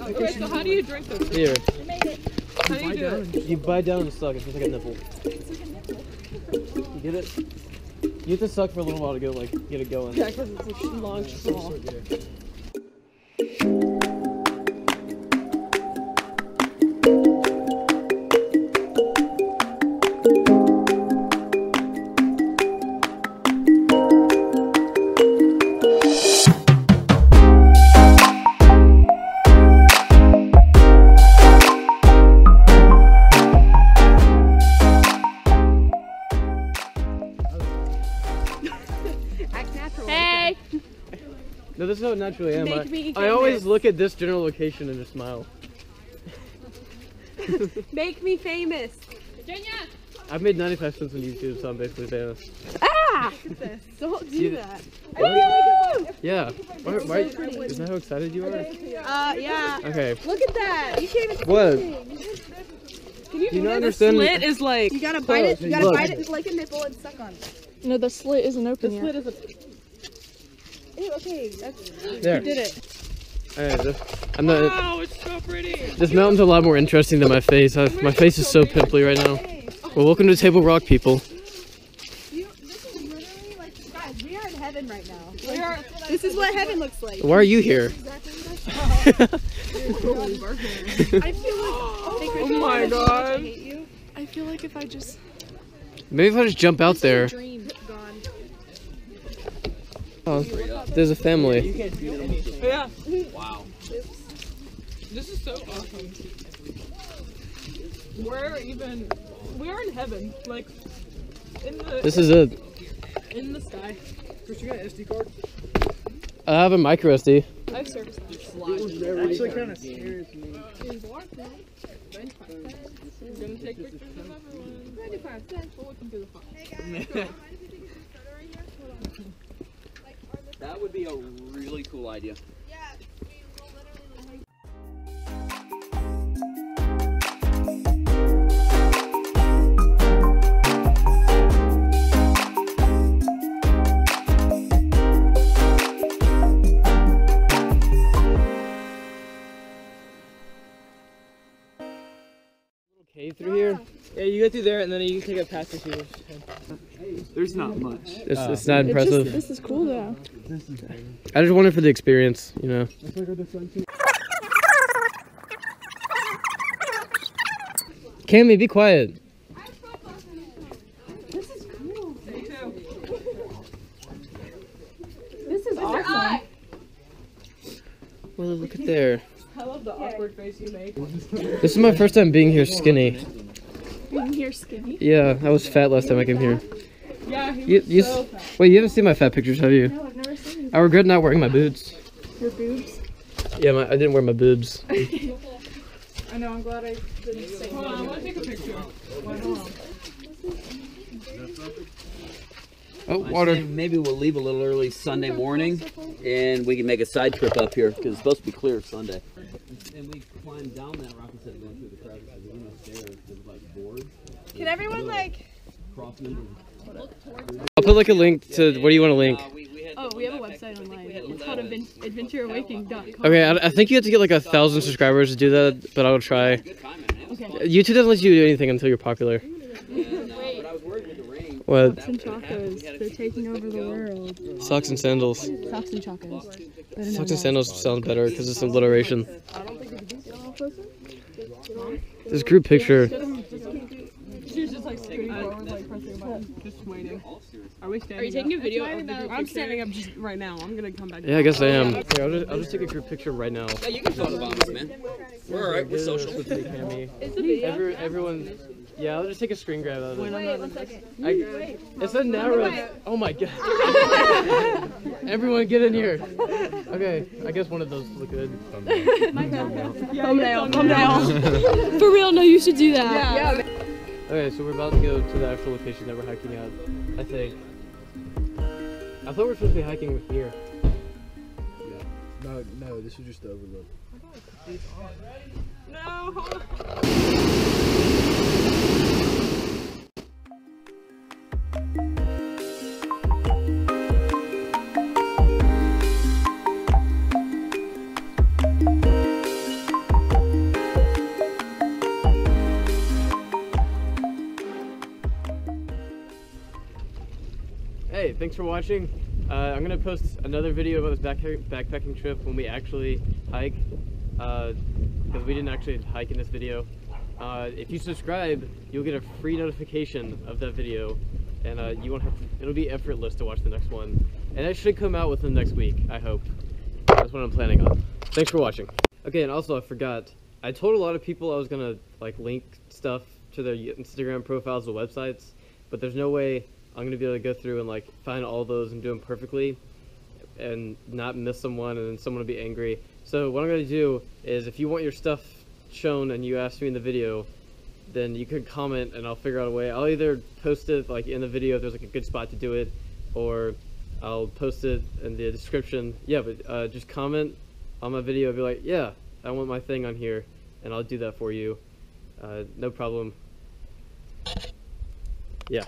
Okay, so how do you drink this? Here, How do you do it? you bite down and suck. It's just like a nipple. You get it? You have to suck for a little while to go like get it going. Yeah, because it's a long straw. This is how it naturally am. Make me I, I always look at this general location and just smile. Make me famous. Virginia! I've made 95 cents on YouTube, so I'm basically famous. Ah! Don't do the- that. Yeah. Why, why, is that how excited you are? Uh, yeah. Okay. Look at that. You can't even. What? Can you Do you not The slit is like. You gotta bite it. You gotta Look. bite it like a nipple and suck on it. No, the slit isn't open The yet. slit is a. Ew, okay, that's. There. You did it. Alright, this- I'm not. Wow, it's so pretty. This mountain's a lot more interesting than my face. I, my face is so pimply right now. Well, welcome to Table Rock, people. You, this is literally like, guys, we are in heaven right now. We are. This is what heaven looks like. Why are you here? I feel like. Oh, my oh God. I hate you. I feel like if I just. Maybe if I just jump out there. Dream gone. Oh, there's a family. Yeah. Wow. This is so awesome. We're even. We're in heaven. Like. In the. This is it. in the sky. I have a micro SD. I have service. Actually, kind of scares me. We're gonna take pictures of everyone. We'll look into the phone. That would be a really cool idea. Cave through here? Yeah, you go through there and then you can take a pass to see There's not much. It's, uh, it's not impressive. This is cool though. I just wanted for the experience, you know. Cammy, be quiet. This is cool. this is awesome. Well, look at there. I love the awkward face you make. This is my first time being here skinny. Being here skinny. Yeah, I was fat last time I came here. Yeah, he You, was you, so fat. wait, you haven't seen my fat pictures, have you? No, I've never seen. I regret not wearing my boots. your boobs. Yeah, my, I didn't wear my boobs. I know, I'm glad I didn't say Hold on, I want to take a picture. Wait, hold on. Oh, I water. Maybe we'll leave a little early Sunday morning, and we can make a side trip up here because it's supposed to be clear Sunday. And we climb down that rock instead of going through the crowd because we went upstairs with like boards, Can everyone like? crossing. I'll put like a link to, what do you want to link? Uh, Oh, we have a website online. It's adven- adventureawakening.com. Okay, I, I think you have to get like a thousand subscribers to do that, but I will try. YouTube doesn't let you do anything until you're popular. But I was worried with the rain. And chacos. They're taking over the world. Socks and sandals. Socks and chacos. Socks and sandals sounds better because it's alliteration. This group picture. She was just like scooting forward, like pressing a button, just waiting. Are we standing Are you taking a video of the I'm standing up just right now. I'm gonna come back. Yeah, I guess I am. Here, I'll just, I'll just take a group picture right now. Yeah, you can photobomb us, man. We're alright. We're social. With me, Cammy. It's a video. Every, everyone. Yeah, I'll just take a screen grab of it. Wait, one second. I, it's a narrow. Oh my god. Everyone get in here. Okay, I guess one of those look good. Thumbnail. Thumbnail. For real, no, you should do that. Okay, so we're about to go to the actual location that we're hiking at. I think. I thought we were supposed to be hiking with here. No, no, this was just the overlook. No, hold on. Thanks for watching. Uh, I'm gonna post another video about this back backpacking trip when we actually hike, because we didn't actually hike in this video. Uh, if you subscribe, you'll get a free notification of that video, and uh, you won't have to, it'll be effortless to watch the next one. And it should come out within the next week, I hope. That's what I'm planning on. Thanks for watching. Okay, and also I forgot, I told a lot of people I was gonna like link stuff to their Instagram profiles or websites, but there's no way I'm gonna be able to go through and like find all those and do them perfectly and not miss someone and then someone will be angry. So what I'm gonna do is if you want your stuff shown and you ask me in the video, then you can comment and I'll figure out a way. I'll either post it like in the video if there's like a good spot to do it, or I'll post it in the description. Yeah, but uh, just comment on my video. And be like, yeah, I want my thing on here, and I'll do that for you. Uh, no problem. Yeah.